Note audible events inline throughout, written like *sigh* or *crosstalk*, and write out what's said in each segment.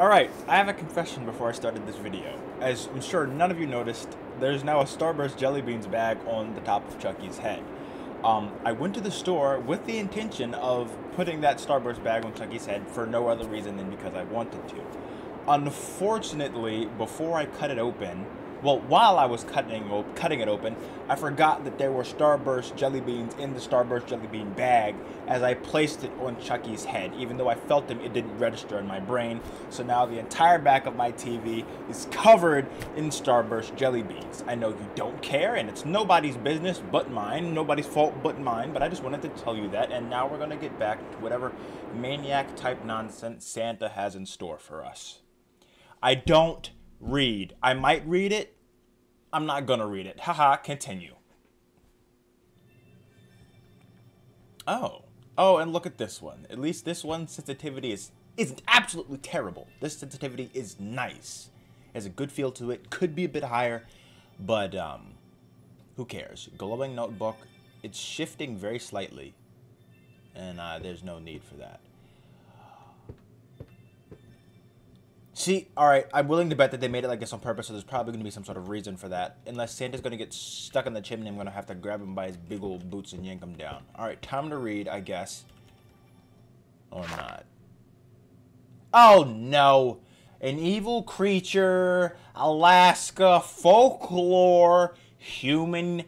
Alright, I have a confession before I started this video. As I'm sure none of you noticed, there's now a Starburst Jelly Beans bag on the top of Chucky's head. Um, I went to the store with the intention of putting that Starburst bag on Chucky's head for no other reason than because I wanted to. Unfortunately, before I cut it open, well, while I was cutting cutting it open, I forgot that there were Starburst jelly beans in the Starburst jelly bean bag as I placed it on Chucky's head. Even though I felt them, it didn't register in my brain. So now the entire back of my TV is covered in Starburst jelly beans. I know you don't care, and it's nobody's business but mine, nobody's fault but mine, but I just wanted to tell you that, and now we're going to get back to whatever maniac-type nonsense Santa has in store for us. I don't read. I might read it. I'm not gonna read it. Haha, continue. Oh. Oh, and look at this one. At least this one sensitivity is isn't absolutely terrible. This sensitivity is nice. It Has a good feel to it. Could be a bit higher, but um who cares? Glowing notebook. It's shifting very slightly. And uh, there's no need for that. See, all right, I'm willing to bet that they made it like this on purpose, so there's probably going to be some sort of reason for that. Unless Santa's going to get stuck in the chimney, I'm going to have to grab him by his big old boots and yank him down. All right, time to read, I guess. Or not. Oh, no. An evil creature, Alaska, folklore, human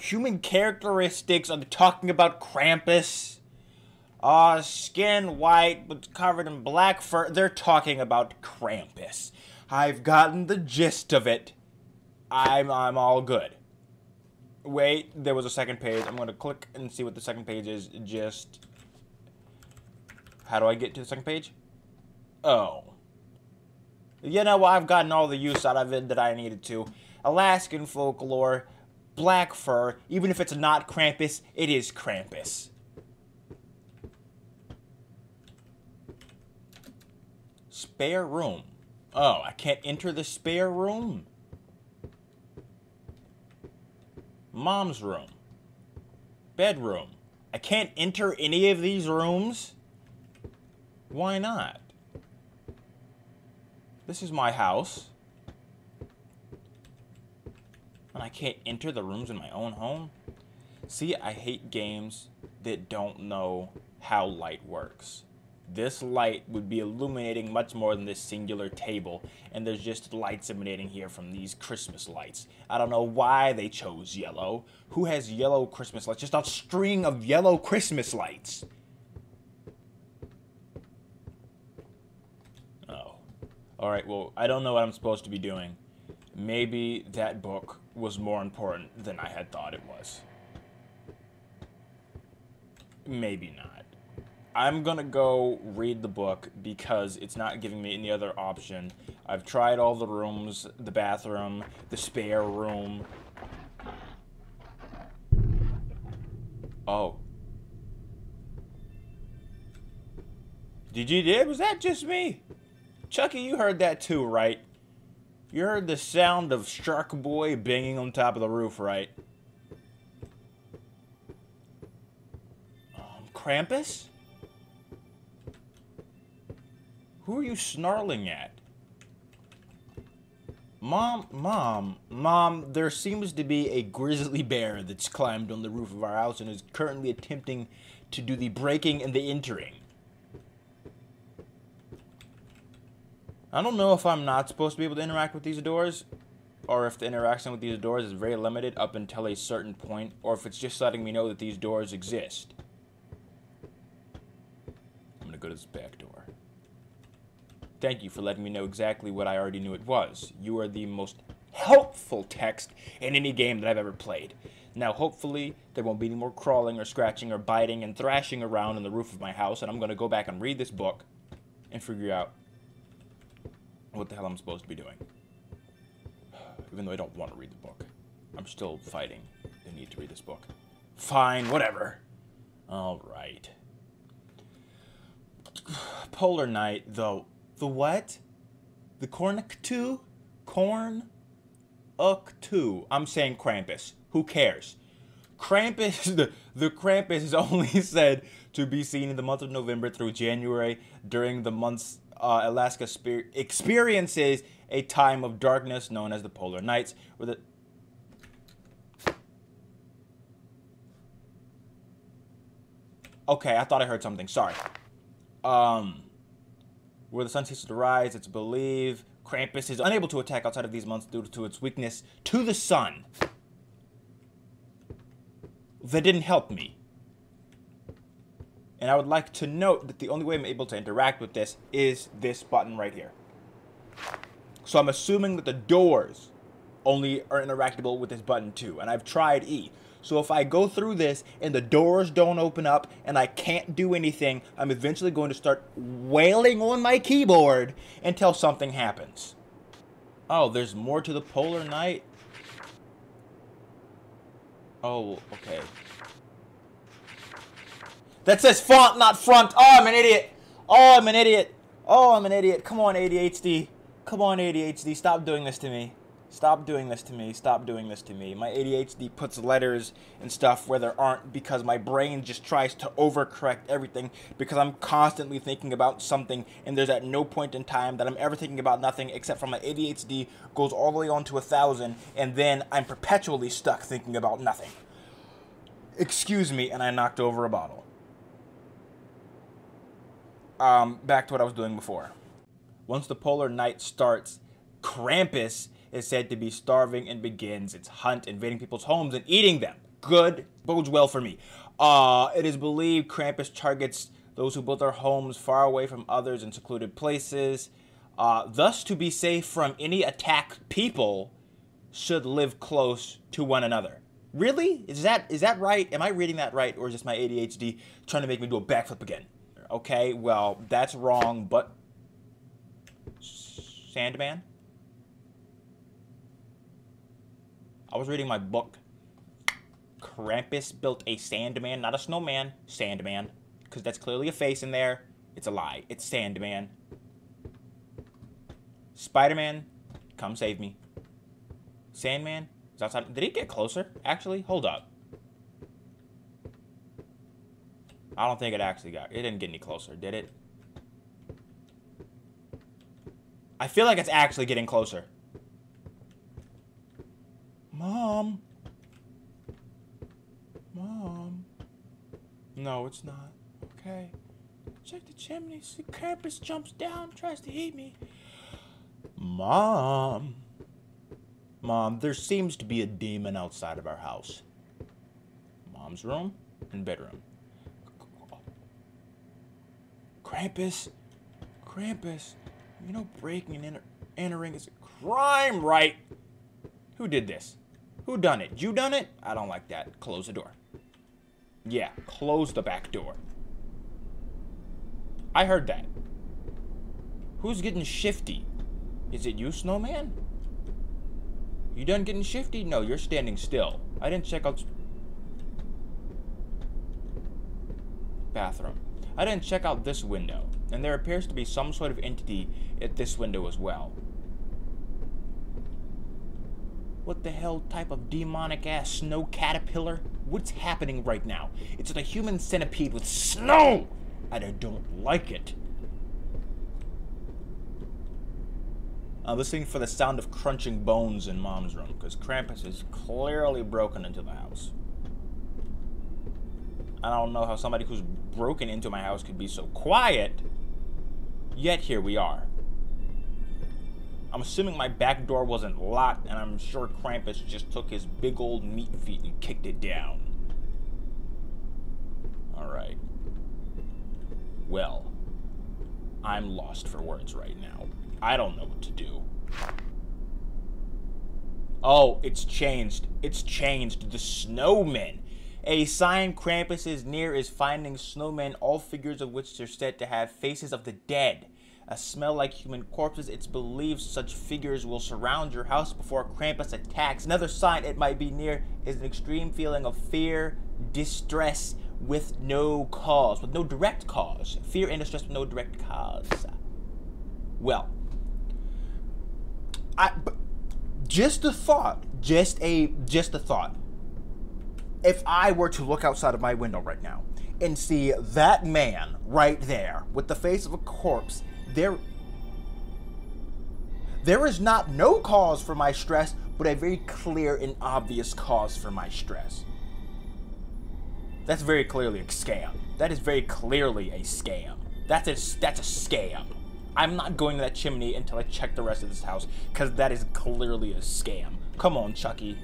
human characteristics. Are they talking about Krampus? Uh, skin white but covered in black fur. They're talking about Krampus. I've gotten the gist of it. I'm I'm all good. Wait, there was a second page. I'm gonna click and see what the second page is. Just how do I get to the second page? Oh. You know, I've gotten all the use out of it that I needed to. Alaskan folklore, black fur, even if it's not Krampus, it is Krampus. Spare room. Oh, I can't enter the spare room. Mom's room. Bedroom. I can't enter any of these rooms? Why not? This is my house. And I can't enter the rooms in my own home? See, I hate games that don't know how light works this light would be illuminating much more than this singular table, and there's just lights emanating here from these Christmas lights. I don't know why they chose yellow. Who has yellow Christmas lights? Just a string of yellow Christmas lights. Oh. Alright, well, I don't know what I'm supposed to be doing. Maybe that book was more important than I had thought it was. Maybe not. I'm gonna go read the book because it's not giving me any other option. I've tried all the rooms, the bathroom, the spare room. Oh. Did you did? Was that just me? Chucky, you heard that too, right? You heard the sound of Shark Boy banging on top of the roof, right? Um, Krampus? Who are you snarling at? Mom, Mom, Mom, there seems to be a grizzly bear that's climbed on the roof of our house and is currently attempting to do the breaking and the entering. I don't know if I'm not supposed to be able to interact with these doors, or if the interaction with these doors is very limited up until a certain point, or if it's just letting me know that these doors exist. I'm gonna go to this back door. Thank you for letting me know exactly what I already knew it was. You are the most helpful text in any game that I've ever played. Now, hopefully, there won't be any more crawling or scratching or biting and thrashing around on the roof of my house, and I'm going to go back and read this book and figure out what the hell I'm supposed to be doing. *sighs* Even though I don't want to read the book. I'm still fighting the need to read this book. Fine, whatever. Alright. *sighs* Polar Night, though, the what? The Cornictu? Corn? Uktu. I'm saying Krampus. Who cares? Krampus, *laughs* the, the Krampus is only *laughs* said to be seen in the month of November through January during the months uh, Alaska experiences a time of darkness known as the polar nights, where the Okay, I thought I heard something. Sorry. Um, where the sun ceases to rise, it's believed Krampus is unable to attack outside of these months due to its weakness to the sun. That didn't help me. And I would like to note that the only way I'm able to interact with this is this button right here. So I'm assuming that the doors only are interactable with this button too. And I've tried E. So if I go through this and the doors don't open up and I can't do anything, I'm eventually going to start wailing on my keyboard until something happens. Oh, there's more to the Polar Night? Oh, okay. That says font, not front. Oh, I'm an idiot. Oh, I'm an idiot. Oh, I'm an idiot. Come on, ADHD. Come on, ADHD. Stop doing this to me. Stop doing this to me. Stop doing this to me. My ADHD puts letters and stuff where there aren't because my brain just tries to overcorrect everything because I'm constantly thinking about something and there's at no point in time that I'm ever thinking about nothing except for my ADHD goes all the way on to a thousand and then I'm perpetually stuck thinking about nothing. Excuse me, and I knocked over a bottle. Um, back to what I was doing before. Once the polar night starts, Krampus is said to be starving and begins its hunt, invading people's homes and eating them. Good, bodes well for me. Uh, it is believed Krampus targets those who built their homes far away from others in secluded places. Uh, thus, to be safe from any attack, people should live close to one another. Really? Is that is that right? Am I reading that right, or is this my ADHD trying to make me do a backflip again? Okay, well that's wrong, but Sandman. I was reading my book. Krampus built a Sandman, not a snowman, Sandman. Because that's clearly a face in there. It's a lie. It's Sandman. Spider-Man, come save me. Sandman is outside. Did he get closer? Actually, hold up. I don't think it actually got. It didn't get any closer, did it? I feel like it's actually getting closer. Mom. Mom. No, it's not. Okay. Check the chimney. See, Krampus jumps down, tries to eat me. Mom. Mom, there seems to be a demon outside of our house. Mom's room and bedroom. Krampus. Krampus. You know breaking and enter entering is a crime, right? Who did this? Who done it? You done it? I don't like that. Close the door. Yeah, close the back door. I heard that. Who's getting shifty? Is it you, Snowman? You done getting shifty? No, you're standing still. I didn't check out... Bathroom. I didn't check out this window, and there appears to be some sort of entity at this window as well. What the hell type of demonic ass snow caterpillar? What's happening right now? It's a human centipede with snow! And I don't like it. I'm listening for the sound of crunching bones in mom's room, because Krampus is clearly broken into the house. I don't know how somebody who's broken into my house could be so quiet, yet here we are. I'm assuming my back door wasn't locked, and I'm sure Krampus just took his big old meat feet and kicked it down. Alright. Well, I'm lost for words right now. I don't know what to do. Oh, it's changed. It's changed. The snowmen. A sign Krampus is near is finding snowmen, all figures of which are said to have faces of the dead a smell like human corpses. It's believed such figures will surround your house before Krampus attacks. Another sign it might be near is an extreme feeling of fear, distress with no cause, with no direct cause. Fear and distress with no direct cause. Well, I just a thought, just a just a thought. If I were to look outside of my window right now and see that man right there with the face of a corpse there There is not no cause for my stress, but a very clear and obvious cause for my stress. That's very clearly a scam. That is very clearly a scam. That's a, that's a scam. I'm not going to that chimney until I check the rest of this house, because that is clearly a scam. Come on, Chucky.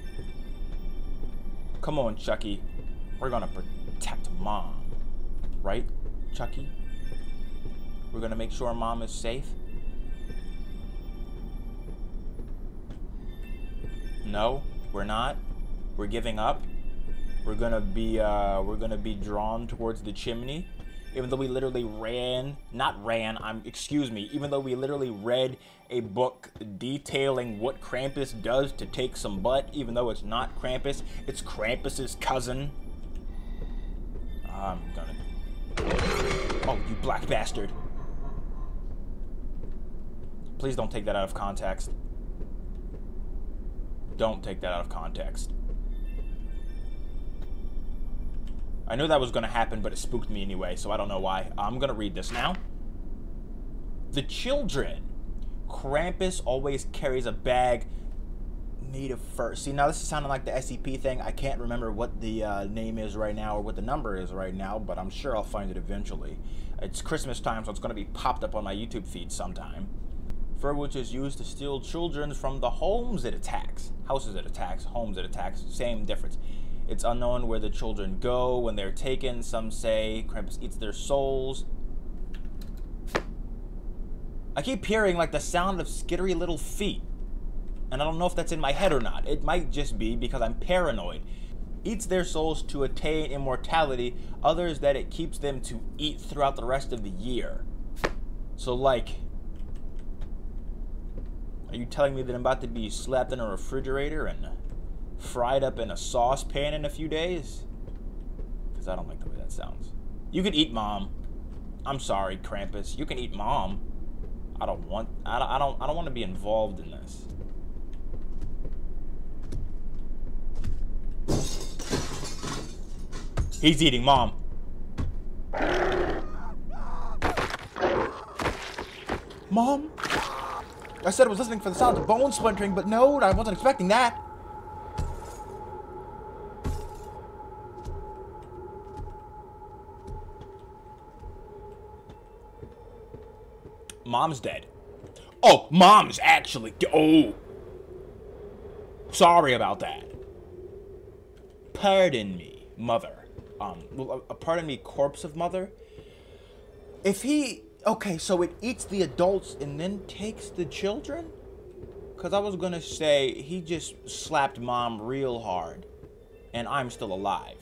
Come on, Chucky. We're gonna protect Mom. Right, Chucky? We're gonna make sure Mom is safe? No, we're not. We're giving up. We're gonna be uh, we're gonna be drawn towards the chimney, even though we literally ran, not ran. I'm excuse me. Even though we literally read a book detailing what Krampus does to take some butt, even though it's not Krampus, it's Krampus's cousin. I'm gonna. Oh, you black bastard! Please don't take that out of context. Don't take that out of context. I knew that was going to happen, but it spooked me anyway, so I don't know why. I'm going to read this now. The children. Krampus always carries a bag made of fur. See, now this is sounding like the SCP thing. I can't remember what the uh, name is right now or what the number is right now, but I'm sure I'll find it eventually. It's Christmas time, so it's going to be popped up on my YouTube feed sometime. Fur which is used to steal children from the homes it attacks. Houses it attacks, homes it attacks, same difference. It's unknown where the children go when they're taken. Some say Krampus eats their souls. I keep hearing like the sound of skittery little feet. And I don't know if that's in my head or not. It might just be because I'm paranoid. Eats their souls to attain immortality, others that it keeps them to eat throughout the rest of the year. So, like, are you telling me that I'm about to be slapped in a refrigerator and fried up in a saucepan in a few days? Because I don't like the way that sounds. You can eat mom. I'm sorry, Krampus. You can eat mom. I don't want. I don't. I don't. I don't want to be involved in this. He's eating mom. Mom? I said I was listening for the sound of bone splintering, but no, I wasn't expecting that. Mom's dead. Oh, mom's actually. Oh. Sorry about that. Pardon me, mother. Um, well, uh, pardon me, corpse of mother. If he. Okay, so it eats the adults and then takes the children? Because I was going to say he just slapped mom real hard. And I'm still alive.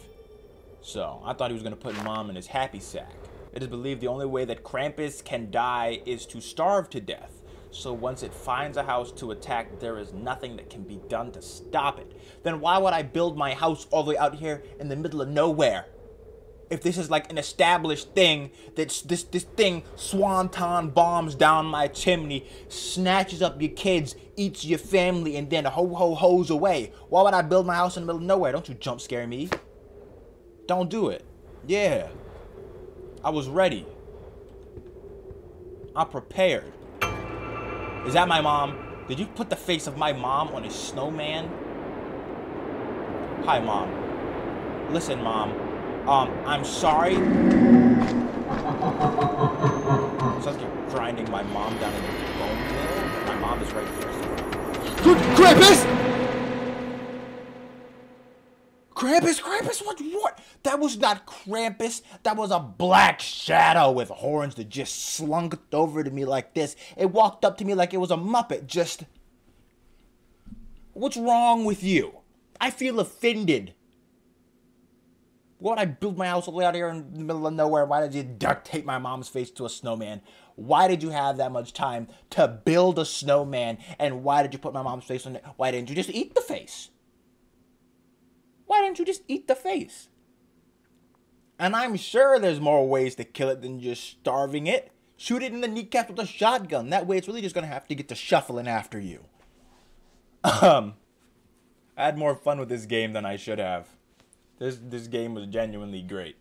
So, I thought he was going to put mom in his happy sack. It is believed the only way that Krampus can die is to starve to death. So once it finds a house to attack, there is nothing that can be done to stop it. Then why would I build my house all the way out here in the middle of nowhere? If this is like an established thing, that this this thing swanton bombs down my chimney, snatches up your kids, eats your family, and then ho ho ho's away. Why would I build my house in the middle of nowhere? Don't you jump scare me. Don't do it. Yeah. I was ready. I'm prepared. Is that my mom? Did you put the face of my mom on a snowman? Hi, mom. Listen, mom. Um, I'm sorry. Sounds like grinding my mom down in the bone mill. My mom is right here. Krampus! Krampus, Krampus, what, what? That was not Krampus. That was a black shadow with horns that just slunk over to me like this. It walked up to me like it was a Muppet, just... What's wrong with you? I feel offended. Why would I build my house all the way out here in the middle of nowhere? Why did you duct tape my mom's face to a snowman? Why did you have that much time to build a snowman? And why did you put my mom's face on it? Why didn't you just eat the face? Why didn't you just eat the face? And I'm sure there's more ways to kill it than just starving it. Shoot it in the kneecaps with a shotgun. That way it's really just going to have to get to shuffling after you. Um, I had more fun with this game than I should have. This, this game was genuinely great.